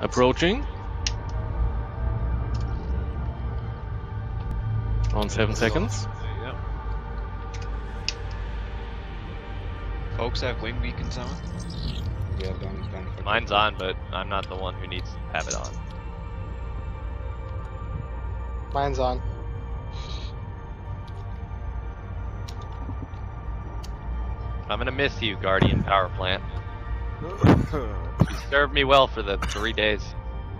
Approaching. On seven seconds. Yep. Folks have wing beacons on. Yeah, don't, don't. Mine's on, but I'm not the one who needs to have it on. Mine's on. I'm gonna miss you, Guardian Power Plant. You served me well for the three days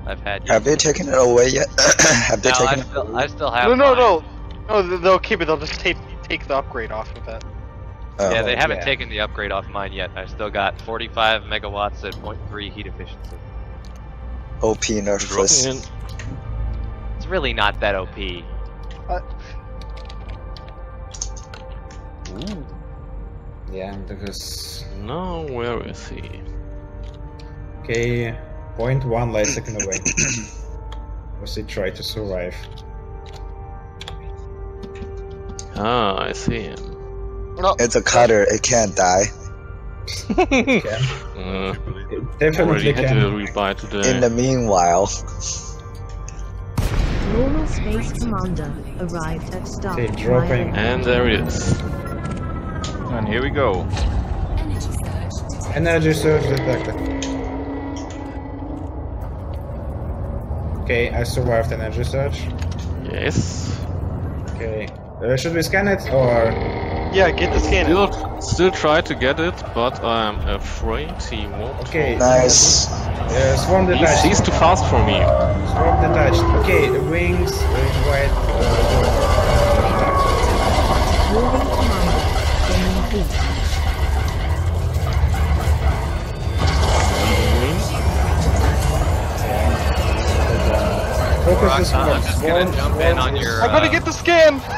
I've had you. Have they taken it away yet? Have they no, I taken it? still, I still have No, no, mine. no. No, they'll keep it. They'll just take take the upgrade off of it. Oh, Yeah, they haven't yeah. taken the upgrade off mine yet. I still got 45 megawatts at 0.3 heat efficiency. OP nerfless. Dropping in. It's really not that OP. Uh, yeah, because No, where is he? Okay, point one light second away. Was he try to survive? Ah, I see him. No, It's a cutter. It can't die. Can. Uh, It definitely already to can. today. In the meanwhile, Normal Space Commander arrived at Star. Okay, dropping. And there it is. And here we go. Energy surge detected. Okay, I survived energy surge. Yes. Okay, uh, should we scan it or? yeah, get the scan. Still, still try to get it, but I'm afraid he won't. Okay, nice. uh, swarm He's, detached. he's too fast for me. Swarm detached. Okay, the wings, wing white. Focus this Roxanne, I'm just gonna jump in on is- your. I'm gonna uh, get the scan.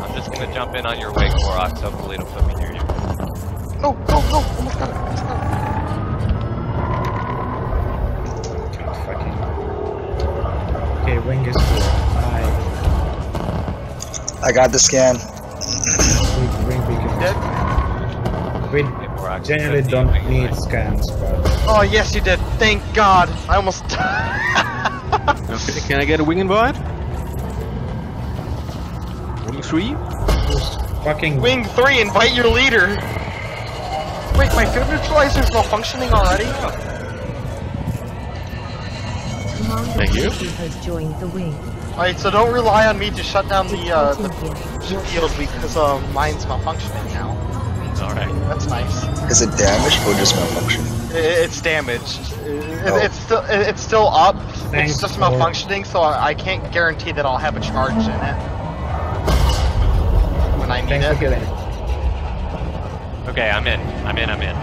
I'm just gonna jump in on your wake, Clorox. Hopefully it'll put me near you. no, no, no! Almost got it. Almost got Can't fucking. Okay, wing is cool. I I got the scan. wing, wing beacon. Dead? We Okay, generally don't need scans, but. Oh yes, you did. Thank God. I almost. Okay, can I get a wing invite? Wing three? who's fucking Wing three, invite your leader. Wait, my field neutralizer neutralizer's malfunctioning already? Commander Thank you. Lucy has joined the wing. Alright, so don't rely on me to shut down the uh, the Reporting field because uh, mine's malfunctioning now. Alright. That's nice. Is it damaged or just malfunction? I- It's damaged. It- Oh. It's still it's still up. Thanks it's just for- malfunctioning, so I I can't guarantee that I'll have a charge in it when I need Thanks it. killing. Okay, I'm in. I'm in. I'm in.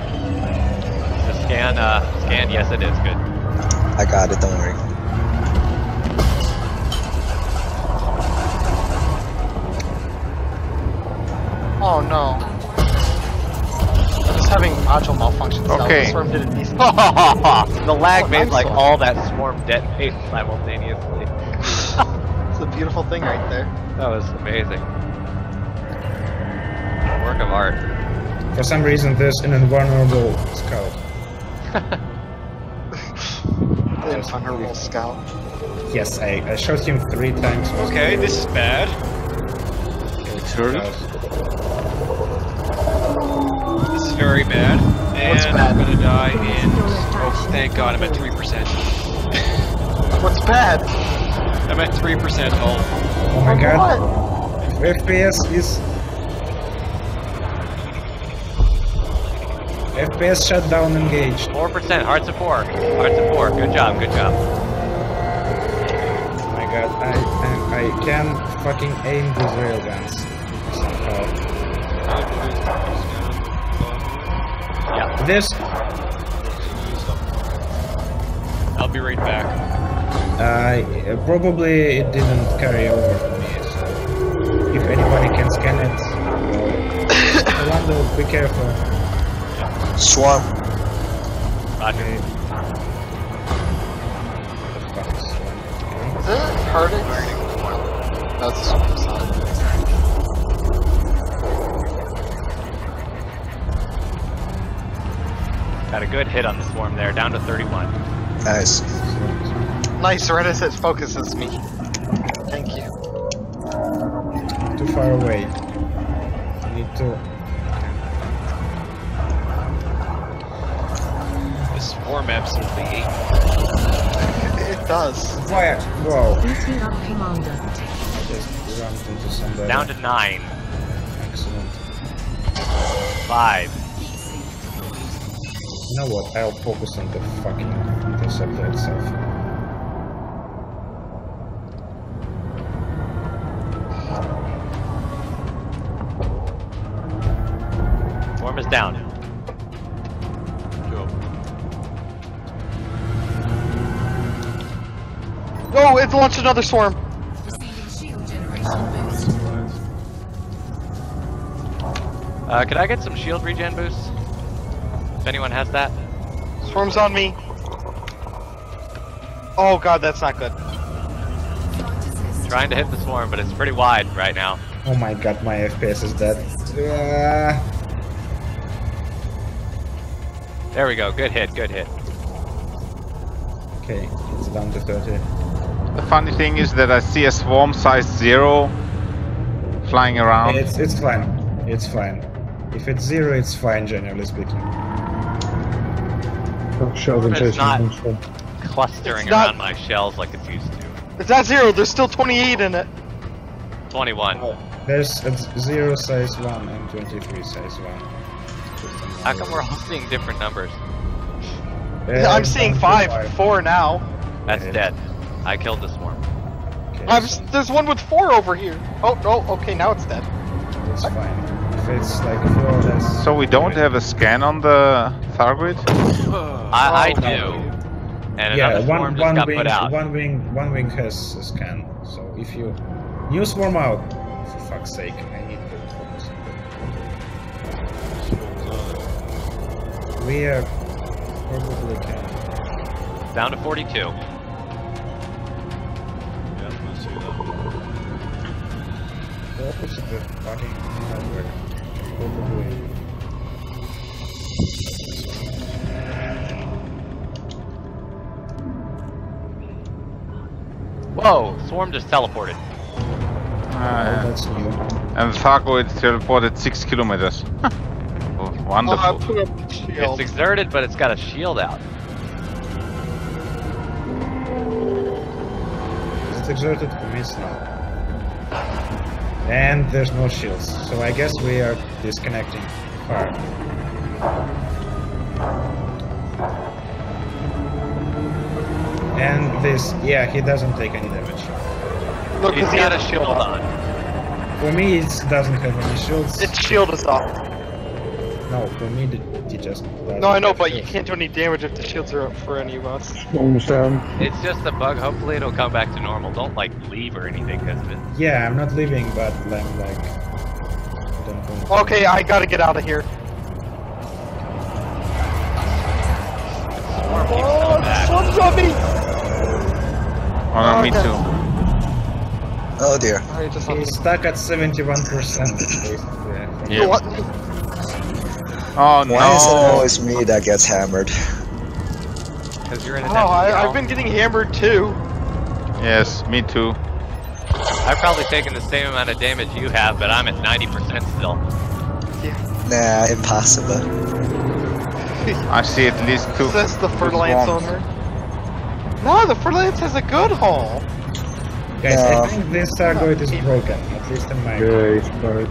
The scan. Uh, scan. Yes, it is good. I got it. Don't worry. Oh no. I'm just having module malfunctions. now. Okay. This worm did a decent. the lag Oh, made I'm like sorry. all that swarm detonate simultaneously. it's a beautiful thing right there. That was amazing. Work of art. For some reason, there's an invulnerable scout. The invulnerable scout. Yes, I, I shot him three times. Okay, this is bad. Turret? This is very bad. And What's bad? I'm gonna die in. Oh, thank God, I'm at 3%. What's bad? I'm at 3% hull. Oh my god, What? FPS is. FPS shutdown engaged. Four percent. Hearts of four. Hearts of four. Good job. Good job. Oh my god, I, I, I can fucking aim these railguns. Somehow. This, I'll be right back. uh, probably it didn't carry over for me, so if anybody can scan it, well, Orlando, be careful. Swarm. Roger. Okay. What the fuck is this one? Is it hurting? That's Had a good hit on the swarm there, down to 31. Nice. Nice, Renaissance focuses me. Thank you. Too far away. You need to. The swarm absolutely ate me. It does. Quiet! Whoa! Beating up Commander. I just rammed into somebody. Down to 9. Excellent. 5. You know what? I'll focus on the fucking interceptor itself. Swarm is down. Oh, it launched another swarm. Uh, could I get some shield regen boosts? If anyone has that. Swarm's on me. Oh god, that's not good. Trying to hit the swarm, but it's pretty wide right now. Oh my god, my FPS is dead. Ah. There we go. Good hit, good hit. okay, it's down to 30. The funny thing is that I see a swarm size zero flying around. It's it's fine. It's fine. If it's zero, it's fine, generally speaking. It's not clustering It's not- around my shells like it's used to. It's not zero, there's still 28 in it. 21. There's a z- zero size one and 23 size one. How come we're all seeing different numbers? Uh, I'm seeing down five, four now. That's Yeah. dead. I killed the swarm. Okay, I'm, s- there's one with four over here. Oh, no, okay, now it's dead. it's fine. If it's like four, that's. So we don't have a scan on the Thargoid? I, I Oh, do. And Yeah, another swarm one just one got wing, put out. one wing, one wing has a scan. So if you new swarm out, for fuck's sake, I need to focus on that. We are probably can. Down to 42. The opposite of fucking hardware. Probably. Whoa! Swarm just teleported. Oh, Uh, that's new. and Thargoid teleported 6 kilometers. oh, Oh, wonderful. put up the shield. It's exerted, but it's got a shield out. It's exerted for me now. And there's no shields, so I guess we are disconnecting far. And this, yeah, he doesn't take any damage. Look, He's 'cause he got had a shield on. For me, it doesn't have any shields. Its shield is up. No, for me, the- he just. No, I know, but you can't do any damage if the shields are up for any of us. It's just a bug. Hopefully, it'll come back to normal. Don't like leave or anything, because of it. Yeah, I'm not leaving, but I'm like. Don't Okay, I gotta get out of here. Oh, coming back. on me! Oh, no, me too. Oh dear. Alright, just. He's stuck at 71%, basically. Yeah. What? Oh Why is it always me that gets hammered? Because you're in a Oh, I, I've been getting hammered too. Yes, me too. I've probably taken the same amount of damage you have, but I'm at 90% still. Yeah. Nah, impossible. I see at least two. That's the two Fer-de-Lance swarms. owner. No, the Fer-de-Lance has a good haul. Guys, No. I think this Thargoid is broken, at least in my opinion.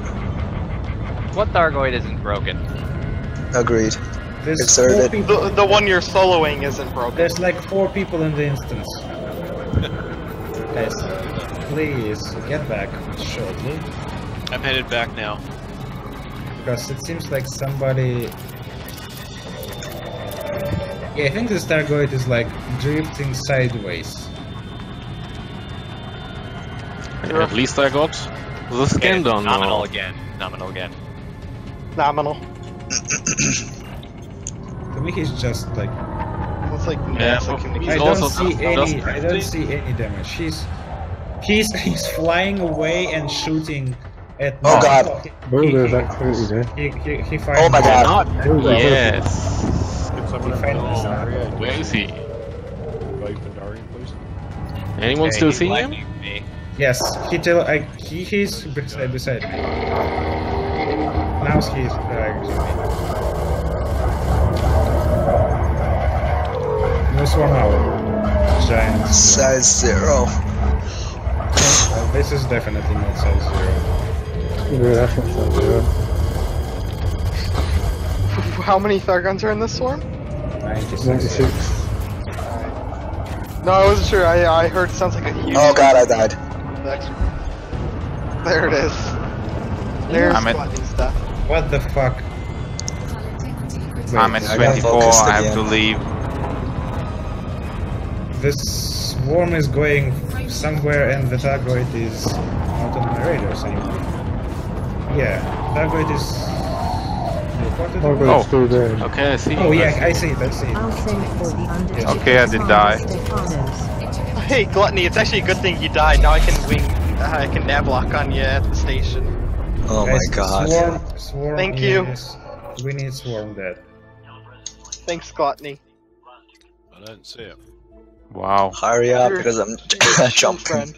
What Thargoid isn't broken? Agreed. There's Exerted. four people. The, the one you're soloing isn't broken. There's like four people in the instance. Guys, please get back shortly, I'm headed back now. because it seems like somebody. Yeah, I think the Thargoid is like drifting sideways. At least I got the scan Okay, done Nominal now. again. Nominal again. Nominal. To me, he's just like It's like Yeah, NASA I don't also see any. I don't see any damage. He's he's he's flying away and shooting at. Oh, me. God. He, he, he, he, he, he fired Oh my me. god. Not yes. Defend this now. Where is he? Invite Pandarian, please. Anyone Okay, still seeing him? me. Yes, he tell I he he's beside beside me. Now he's behind me. No swarm hour. Giant. Size zero. Well, this is definitely not size zero. Yeah, that's zero. How many Thargons are in this swarm? 96. 96. No, I wasn't sure. I I heard it sounds like a huge. Oh god, I died. There it is. There's I'm at- stuff. What the fuck? I'm at Wait, I 24, I have to leave. This swarm is going somewhere and the Thargoid is not on my radar anymore. Yeah, Thargoid is reported. Oh, but still there. Okay, I see. Oh yeah, I see it, I see it. I'll send for the undertaker. Okay, I did Commander die. Hey, Gluttony, it's actually a good thing you died. Now I can wing. Uh, I can nav lock on you at the station. Oh my god. Swarm, swarm Thank you. is- We need swarm dead. Thanks, Gluttony. I don't see it. Wow. Hurry up You're- because I'm You're a true jumping.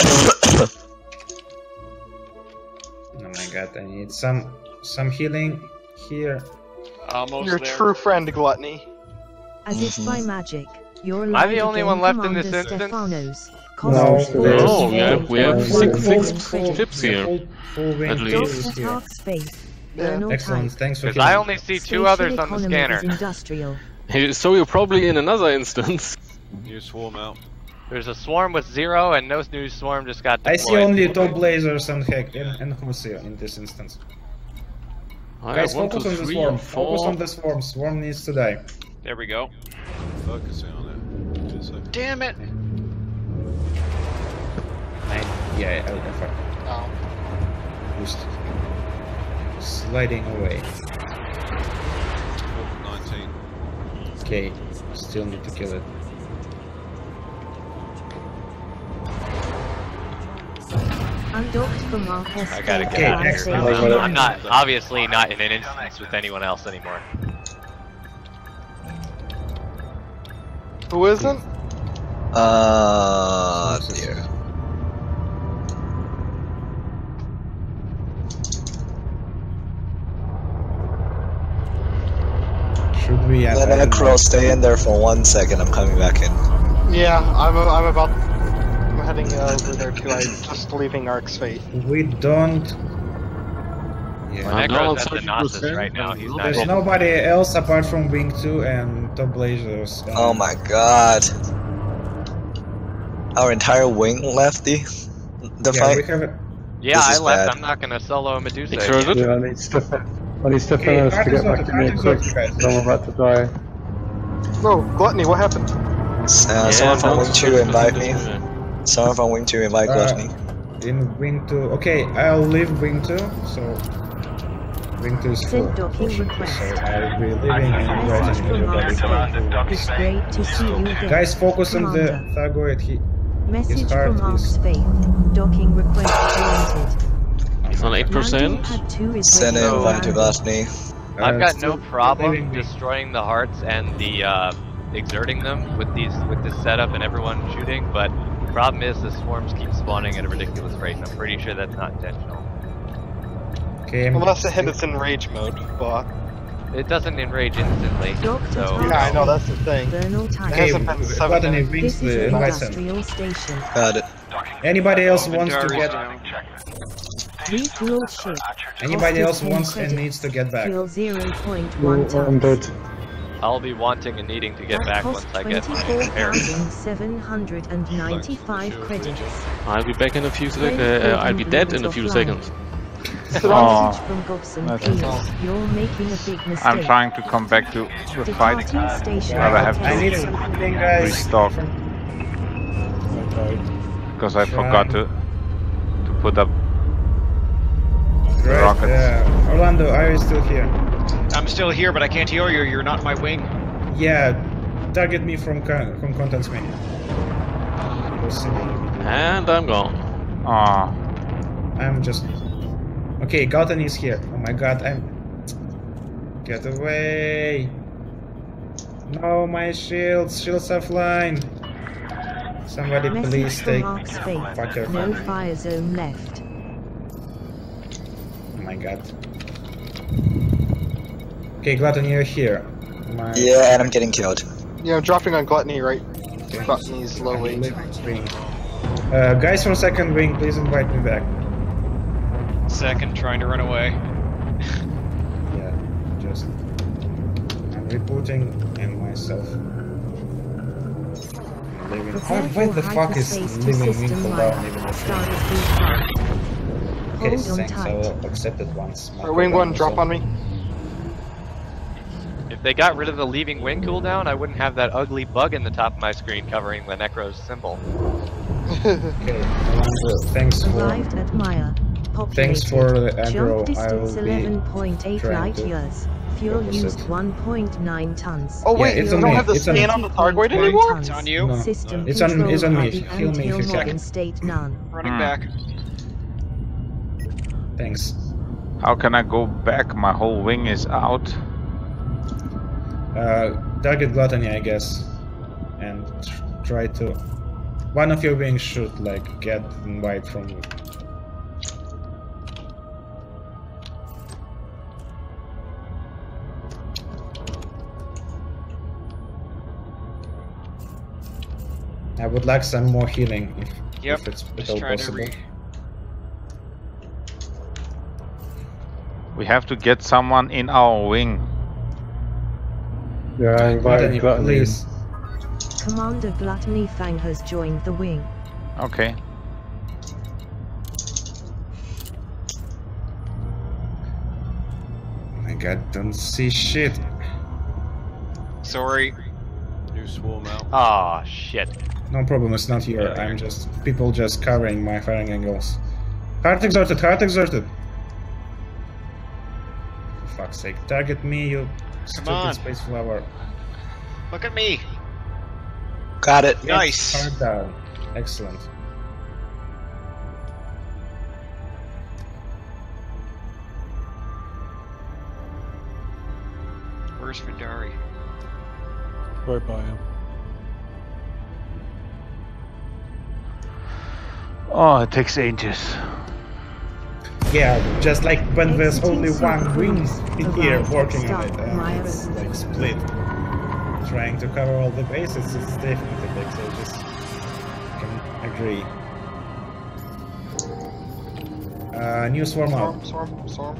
Oh my god, I need some some healing here. Almost You're there. true friend, Gluttony. As if mm-hmm. by magic, you're Am I the only one left in this Commander instance? Stefanos. No, Cosmos. Oh, we have, we have Full- six, full- six ships here. Full, full At least. is Dr. here. Space. Yeah. Vernal Excellent, thanks for Because I only see two others on the scanner. industrial. So you're probably in another instance. New swarm out. There's a swarm with zero, and no new swarm just got I see only top blazers and heck and, and Husio in this instance. I Guys, focus on the swarm. Focus on the swarm. Swarm needs to die. There we go. Focusing on it. Two seconds. Damn it! Yeah, I, I fuck. Oh. Just sliding away. 19. Okay, still need to kill it. Undocked from our I gotta get Okay, out of here. I'm, I'm not obviously not in an instance with anyone else anymore. Who isn't? Uh, dear. Should we add Let Necro stay in there for one second. I'm coming back in. Yeah, I'm. I'm about. I'm heading uh, over there too. I'm just leaving Ark's Fate. We don't. Yeah. I'm now on Necro's at the Gnosis right now. He's not There's in. nobody else apart from Wing 2 and Top Blazers. and- Oh my god. Our entire wing left the the Yeah, fight. we have. a- Yeah, This I left. bad. I'm not gonna solo a Medusa. Sure again. is it? Yeah, I need Stefan. I need Okay, to get back to me quick. not, guys. because I'm about to die. Whoa, Gluttony, what happened? Uh, Yeah, someone from that's Wing 2 invite me. doing. Someone from Wing 2 invite Uh, Gluttony. In Wing 2. Okay, I'll leave Wing 2, so. Wing 2 is full. Send docking So request. I'll be leaving and inviting Message from everybody. Mars It's great to see you. Guys, focus on the Commander. Thargoid. He, Message His heart from is- Faith. Docking request granted. He's on 8%. Landing pad two is Send an ready for invite to landing. I've got no problem destroying the hearts and the uh, exerting them with these with this setup and everyone shooting, but the problem is the swarms keep spawning at a ridiculous rate. and I'm pretty sure that's not intentional. Okay, I'm Unless it hit its enrage mode, but It doesn't enrage instantly, so yeah, I know that's the thing. Vernal type. Okay, hasn't been seven Gluttony minutes. wings This the an invite them. Got it. Anybody else wants to Pandari's get? Down. Refuel ship. Anybody else wants and needs to get back? Fuel 0.1 Oh, I'm dead. I'll be wanting and needing to get That back cost once I get prepared. 24,795 credits. I'll be back in a few seconds. Uh, uh, I'll be dead in a few seconds. Oh, Message from Gobson, that's please. all. You're making a big mistake. I'm trying to come back to the fight. Station. But I have I need to some guys. restock because I forgot to to put up Right, rockets. uh, Orlando, are you still here? I'm still here, but I can't hear you. You're not in my wing. Yeah, target me from con- from contents menu. You'll see me. And I'm gone. Ah, I'm just okay. Galton is here. Oh my god, I'm Get away! No, my shields! Shields offline! Somebody Message please take Mark's Fate. fucker No fire zone left. Oh my god. Okay, Glutton, you're here. My Yeah, and I'm getting killed. Yeah, I'm dropping on Gluttony, right? Okay. Gluttony's low weight. Left wing. Uh, guys from second wing, please invite me back. Second, trying to run away. Yeah, just I'm rebooting and myself. Living. Prepare Why, why the fuck is hyperspace to living system Winkle miner. down even if Start as restart. Okay, Hold on thanks, I tight. will accept it once. My wing one, drop is on me. If they got rid of the leaving wing cooldown, I wouldn't have that ugly bug in the top of my screen covering the Necro's symbol. Okay, Alonso, thanks for Arrived at Maia. Populated. thanks for the Jump aggro. I distance will be 11.8 light years. Fuel used 1.9 tons. Oh Yeah, wait, it's you on don't me, have the it's on scan me. on the Thargoid anymore? tons. It's on you. No. System It's on- it's on me. by the Heal me if you can. state none. Running back. Thanks. How can I go back? My whole wing is out. Uh, target gluttony, I guess, and tr- try to. One of your wings should like get invite from you. I would like some more healing if, Yep, if it's at all possible. We have to get someone in our wing. Yeah, I invited Gluttony, Gluttony. please. Commander Gluttony Fang has joined the wing. Okay. Oh my god, don't see shit. Sorry. New swarm out. Aw, shit. No problem, it's not here. I'm just people just covering my firing angles. Heart exerted, heart exerted. For fuck's sake, target me, you stupid on. space flower. Look at me. Got it. Nice. Hard down. Excellent. Where's Vidari? Right by him. Oh, it takes ages. Yeah, just like when there's only one South wing here working on it, and it's like split. Trying to cover all the bases, it's definitely takes ages. Can agree. Uh, new swarm out. Swarm, swarm, swarm.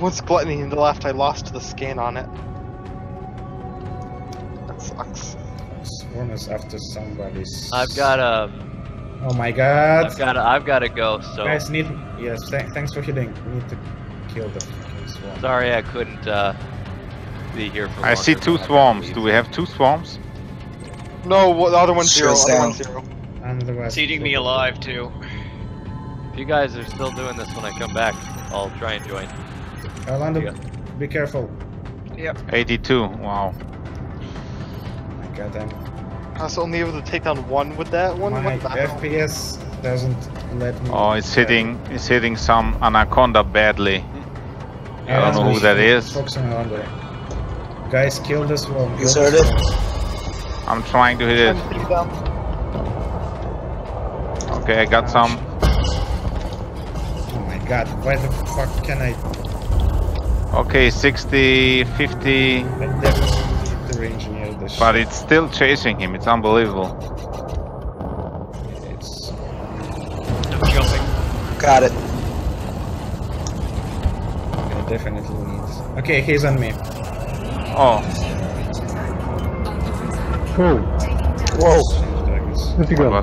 Once Gluttony in the left, I lost the scan on it. Swarm is after somebody's. I've got a, Oh my god! I've got a, I've got to go. So Guys, need. Yes, th- thanks for healing. We need to kill the fucking swarm. sorry I couldn't uh, be here for. I see two swarms. Do we have two swarms? No, well, the other one's zero. Shields Other down. one's zero. And the rest. It's eating me alive too. If you guys are still doing this when I come back, I'll try and join. Orlando, Yeah. be careful. Yep. 82. Wow. Oh my god, I'm I was only able to take down one with that one. My What hell? FPS doesn't let me. Oh, it's hitting. It's hitting some anaconda badly. I don't know who that is. Focusing on the guys, kill this one. You heard it? I'm trying to hit it. Ten feet down. Okay, I got some. Oh my god, why the fuck can I? Okay, 60, 50. I definitely to re-engineer this. But it's still chasing him. It's unbelievable. shit. It's I'm jumping. Got it. I definitely needs... Okay, he's on me. Oh, Cool. Whoa. Change targets. Where'd you go?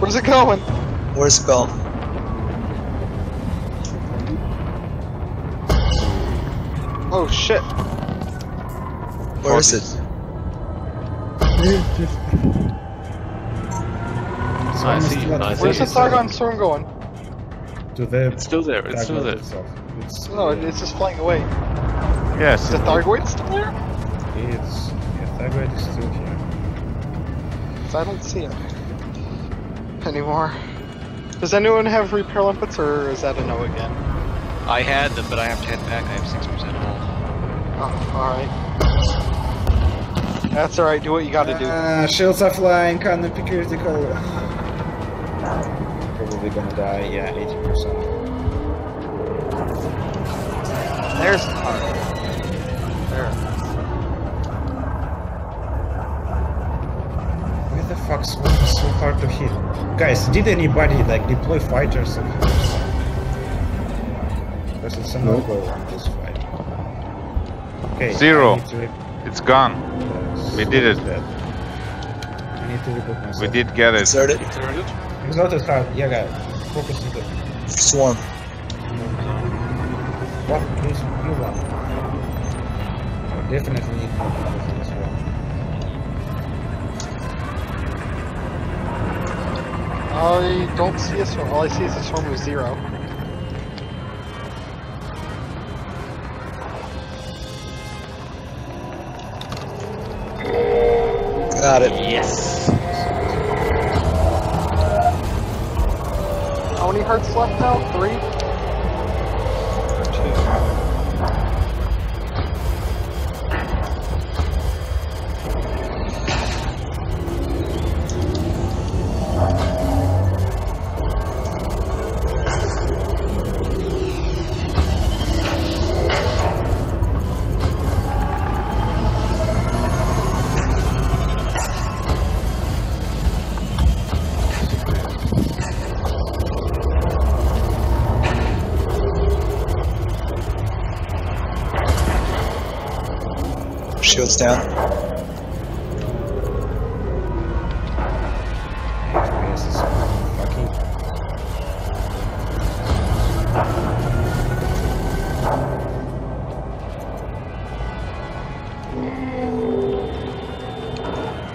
Where's it going? Where's it go? Oh shit! Where is it? It's just I see, I still- Where's the see. Thargon storm going? To the. It's still there, it's still there. It's, No, it's just flying away. Yes. Is the Thargoid still there? It's. Yeah, Thargoid is still here. 'Cause I don't see it anymore. Does anyone have repair limpets, or is that a no again? I had them, but I have to head back. I have 6% full. Oh, alright. That's alright, do what you gotta do. Uh, shields are flying, cannon be critical. Probably gonna die, yeah, 80%. There's the car. There. Why the fuck's Swarm is so hard to hit? Guys, did anybody like deploy fighters? or something? Because it's a no-go on this fight. Okay. Zero. I need to re- It's gone. We did it. I need to reboot myself. We did get it. Exert it. Insert it. Exalted hard, yeah, guys. Focus on the Swarm. What? Please, you one. I definitely need more people for this one. I don't see a swarm. All I see is a swarm with zero. Got it. Yes. How many hearts left now? Three? Shields down. This is fucking.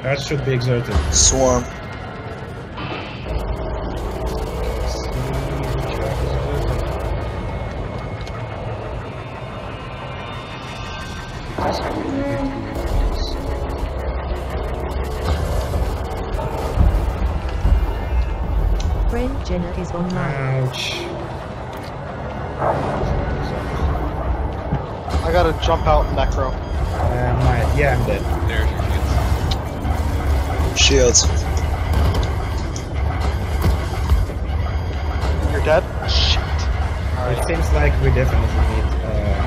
That should be exerted. Swarm. Jump out necro. Uh, my, yeah, I'm dead. There's your Shields. You're dead? Shit. It seems like we definitely need uh,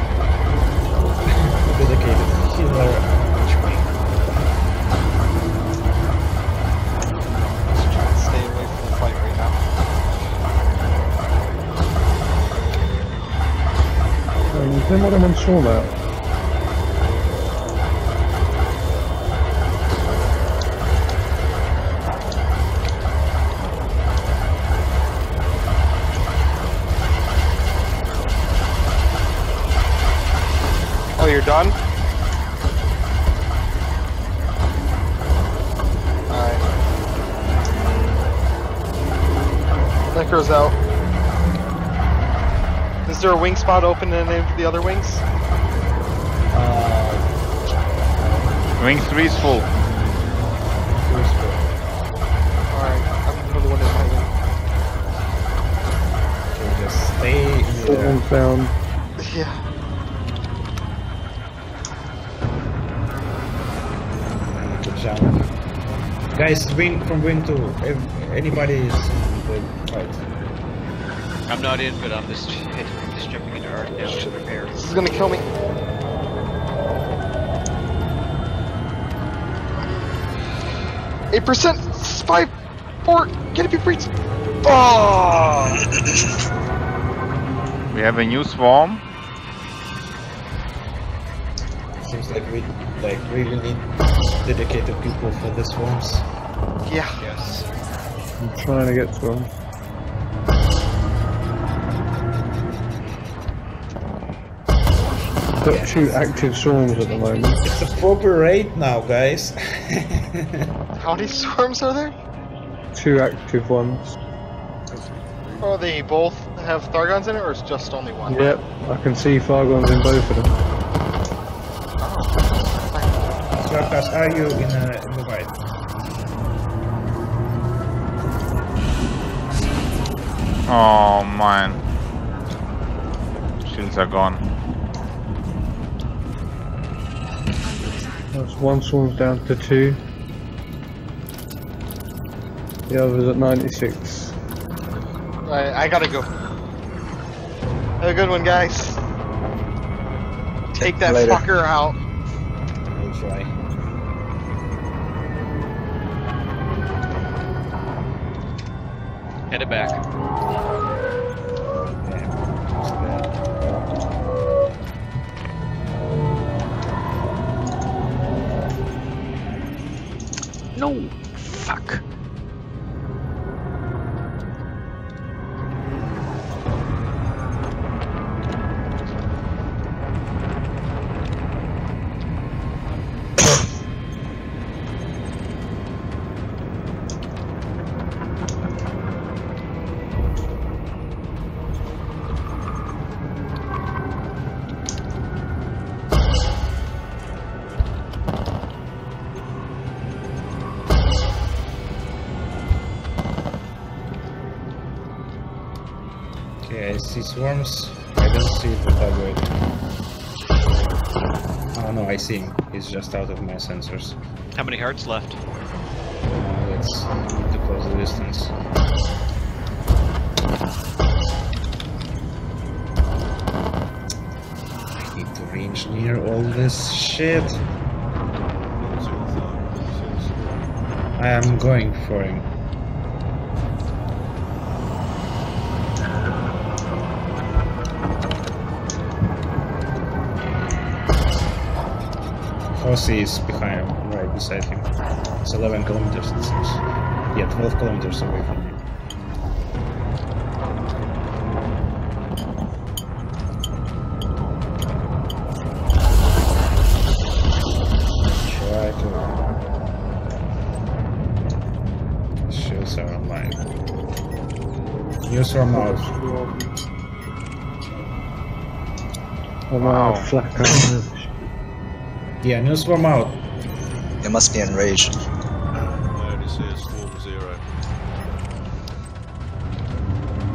a dedicated healer on each wing. Wing spot open in any of the other wings? Uh, Wing 3 is full. who's good? Alright, I'm another one in my Okay, just stay in the Swarm's down. Yeah. I need to jump. Guys, wing from wing two. If anybody is in the fight. I'm not in, but I'm just jumping into art now. This is gonna kill me. Eight percent. Five, four. Get it, be breach. Oh. We have a new swarm. Seems like we like really need dedicated people for the swarms. Yeah. Yes. I'm trying to get to him. Got two active swarms at the moment. It's a proper raid now, guys. How many swarms are there? Two active ones. Oh, they both have Thargons in it, or it's just only one? Yep, I can see Thargons in both of them. Swarkas, are you in, uh, in the fight? Oh man. Shields are gone. That's one swarm's down to two. The other's at 96. Right, I gotta go. Have a good one, guys. Take that Later. fucker out. No! Fuck. See swarms. I don't see the target. Oh no, I see him. He's just out of my sensors. How many hearts left? Uh, let's to close the distance. I need to re-engineer all this shit. I am going for him. Horsey is behind him, right beside him. It's 11 kilometers, it seems. Yeah, 12 kilometers away from him. Try to... Shields are online. News from out. I'm Wow. Out flat out. Yeah, news from out. It must be enraged. I only see swarm zero.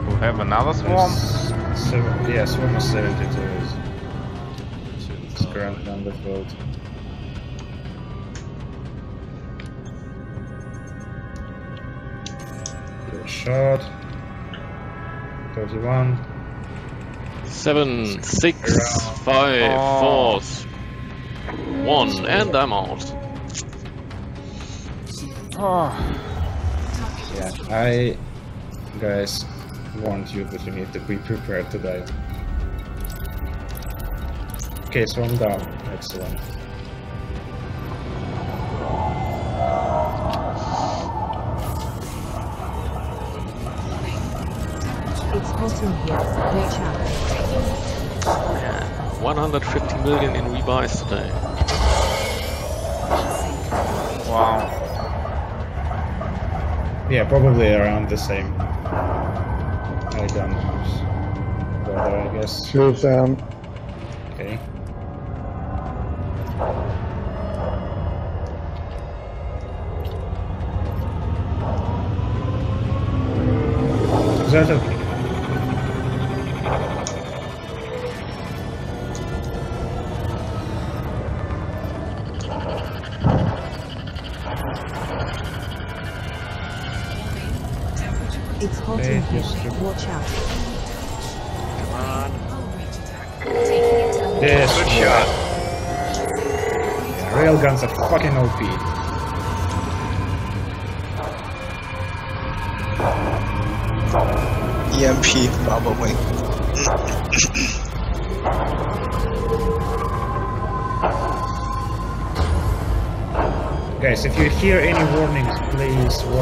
We have another swarm? There's Seven, yeah, swarm is 72 is It's in is currently on the field. Good shot. 31. Seven, six, Around. five, Oh. four, th- one, and I'm out. Ah. Yeah, I guys warned you that you need to be prepared to die. Okay, swarm down. Excellent. It's hot in here. Watch out. 150 million in rebuys today. Yeah, probably around the same. I don't know. I guess. Down. Okay.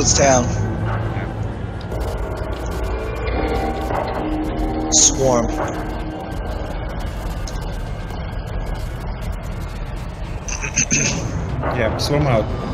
Shields down. Swarm. Yeah, swarm out.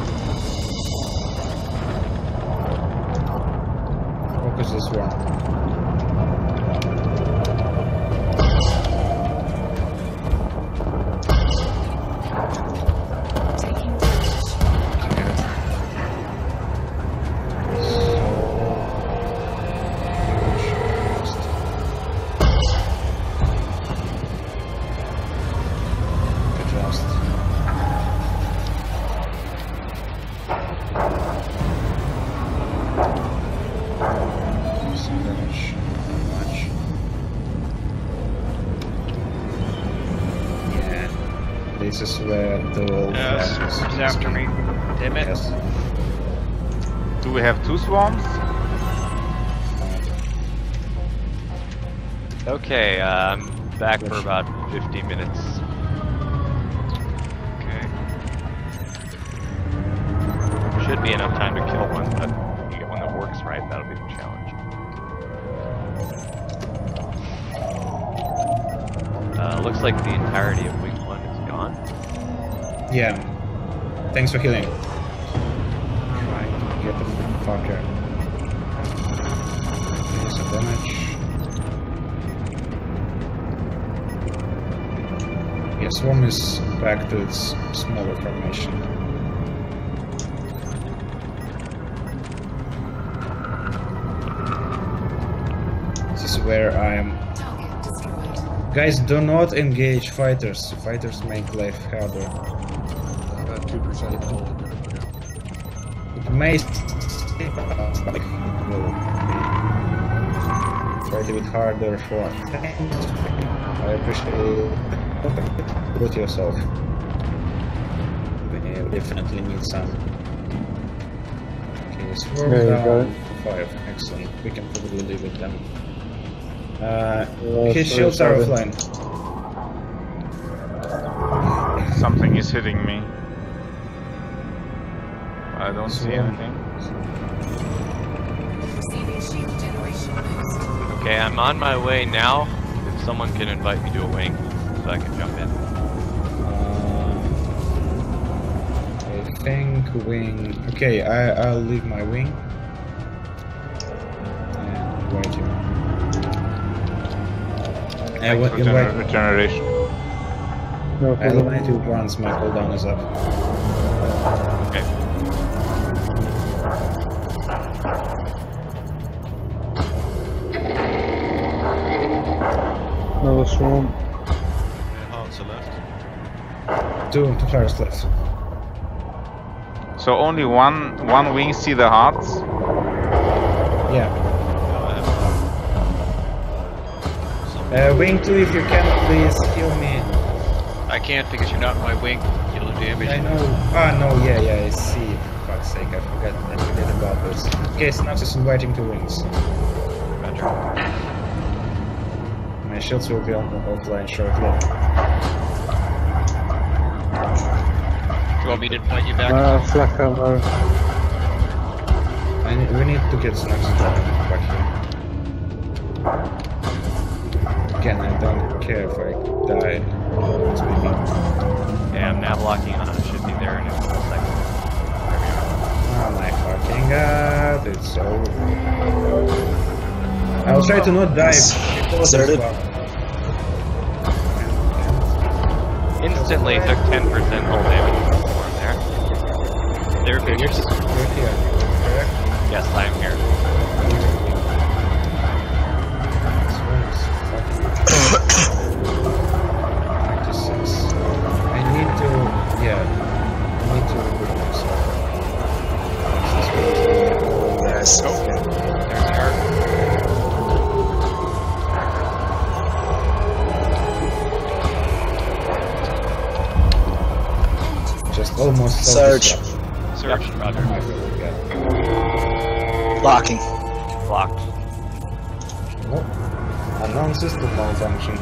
This is where the wall Yes, flag is- he's after me. Damn it. Yes. Do we have two swarms? Okay, uh, I'm back for about 15 minutes. Thanks for healing. Trying to get the fucker. Okay, some damage. Yeah, Swarm is back to its smaller formation. This is where I'm. Guys, do not engage fighters. Fighters make life harder. About 2% hold. It may like will try to bit harder for I appreciate it. put yourself. We definitely need some. Okay, swarm There you down go. five. Excellent. We can probably live with them. Uh, Yeah, his shields are seven. offline. Something is hitting me. I don't see anything. Okay, I'm on my way now. If someone can invite me to a wing, so I can jump in. Uh, I think wing. Okay, I I'll leave my wing. And invite you. I Thanks will for invite. gener- regeneration. No I'll problem. invite you once my cooldown is up. Okay. Another swarm. Yeah, hearts are left. Two two fires left. So only one one wing see the hearts. Yeah. Yeah, I have. Uh, wing two, if you can, please heal me. I can't because you're not in my wing. You do damage. I know. Ah no, yeah, yeah. I see. For fuck's sake, I forgot. I forget about this. Okay, Snox is inviting two wings. Roger. My shields will be on offline shortly. Do you want me to invite you back? Uh, flak ammo. I need, we need to get Snox back here. Again, I don't care if I die. It's maybe. Okay, I'm now locking on. It should be there in a couple seconds. There we are. Oh my fucking god, it's so. I'll try to not die because of Deserted. Instantly took 10% hull damage from the swarm there. You're here, correct? Yes, I am here. Almost Surge. self-destruct. Search. Roger. I really got Blocking. Blocked. Nope. Unknown system malfunction.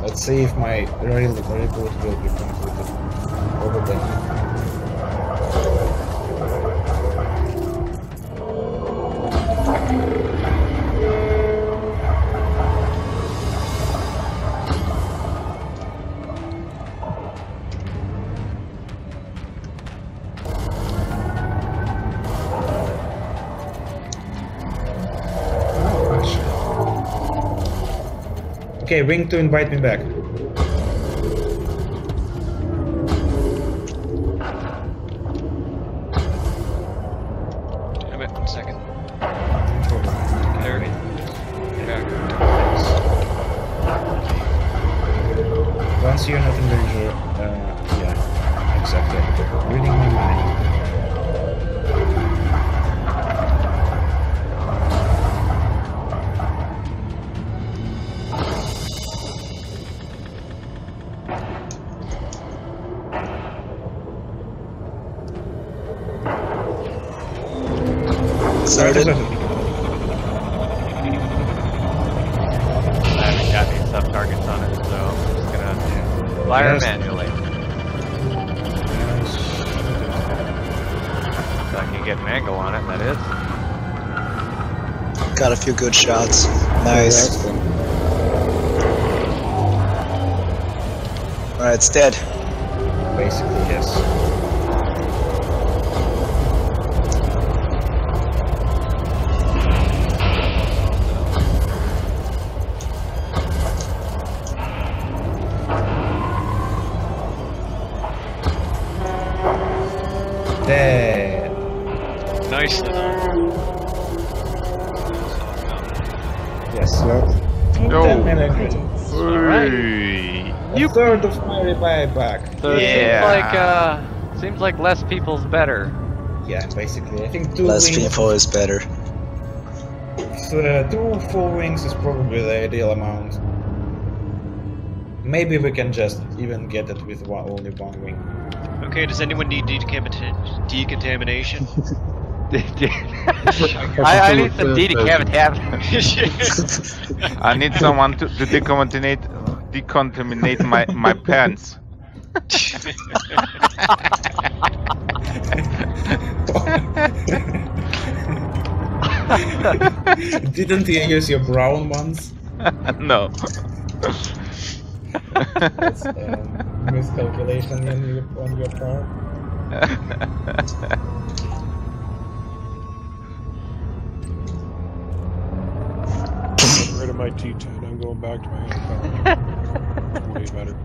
Let's see if my rail reboot will be completed. Probably not. Wing to invite me back. Started. I haven't got any sub targets on it, so I'm just gonna fire Yes. manually. So I can get an angle on it, that is. Got a few good shots. Nice. Alright, it's dead. Basically, yes. Of my revive back. So it Yeah. seems like uh seems like less people's better. Yeah, basically. I think two Less wings, people is better. uh, two full wings is probably the ideal amount. Maybe we can just even get it with one, only one wing. Okay, does anyone need decamita- decontamination? I, I need some decontamination. I need someone to, to decontaminate decontaminate my, my pants. Didn't you use your brown ones? no. That's um, miscalculation on your, on your part. Getting rid of my T10. I'm going back to my hand Way better.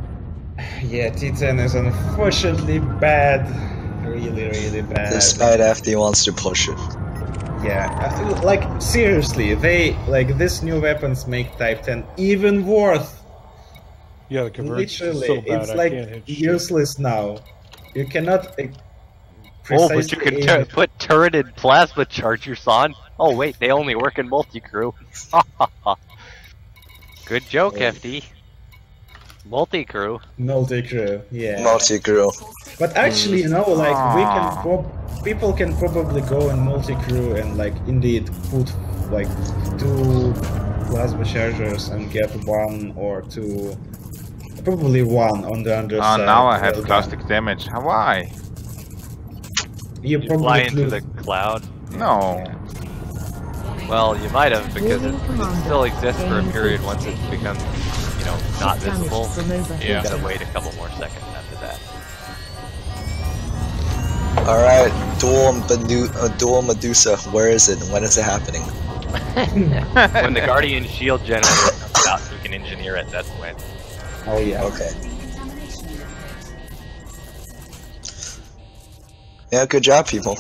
Yeah, T10 is unfortunately bad. Really, really bad. Despite FD wants to push it. Yeah, I feel like seriously, they like this new weapons make Type 10 even worse. Yeah, the convergence is Literally, so bad. it's I like can't hit shit. useless now. You cannot. Uh, Oh, but you can aim tur- put turreted plasma chargers on. Oh wait, they only work in multi-crew. Good joke, Oh. FD. Multi-crew. multi-crew. Yeah. Multi-crew. But actually, you know, like we Ah. can prob- people can probably go in multi-crew and like indeed put like two plasma chargers and get one or two, probably one on the Oh, underside. now I have well plastic damage. Why? done. You You probably fly into lose- the cloud. No. Well, you might have because it, it still exists for a period once it becomes, you know, not Damage visible. from overhead. You gotta wait a couple more seconds after that. Alright, dual, Medu- uh, dual Medusa. Where is it? and When is it happening? when the Guardian Shield generator comes out, you can engineer it. That's when. Oh yeah. Okay. Yeah, good job, people.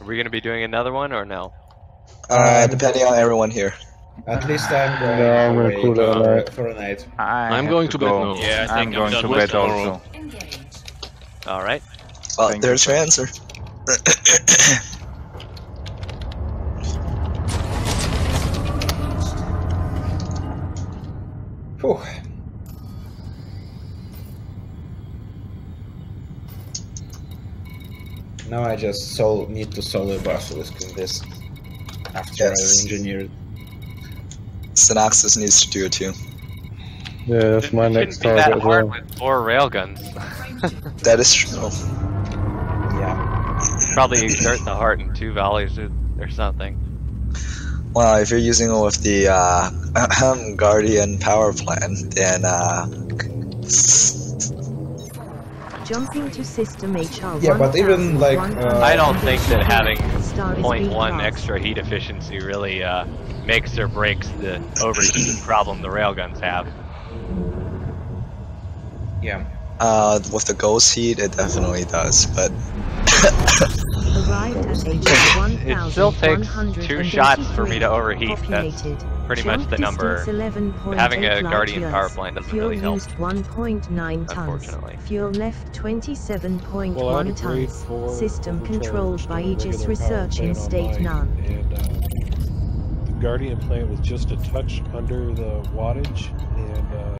Are we gonna be doing another one or no? Uh, depending on everyone here. At least I'm going No, I'm gonna away cool down for, for a night. I I'm going to bed go. now. Yeah, I I'm think I'm going done to bed also. All right. Well, Thank you, there's your answer. Whew. Now I just sol- need to solo basilisk in this after Yes. I engineered. Synoxis needs to do it too. Yeah, that's my It next shouldn't be target that as hard well. with four railguns. That is true. Yeah. Probably exert the heart in two volleys or, or something. Well, if you're using it with the uh, Guardian power plant, then uh, Jumping to system HR. Yeah, but even, like, uh, I don't think that having Star is point being one extra heat efficiency really uh, makes or breaks the overheating problem the railguns have. Yeah. Uh, with the ghost heat, it definitely does, but Arrived at age It still takes two shots for me to overheat. That's Populated. pretty much the number. Having a Guardian years. power plant doesn't Fuel really help, used 1.9 tons. unfortunately. Fuel left 27.1 Well, I had tons. four System controlled by Aegis Research in State mine, none. And uh, the Guardian plant was just a touch under the wattage, and uh,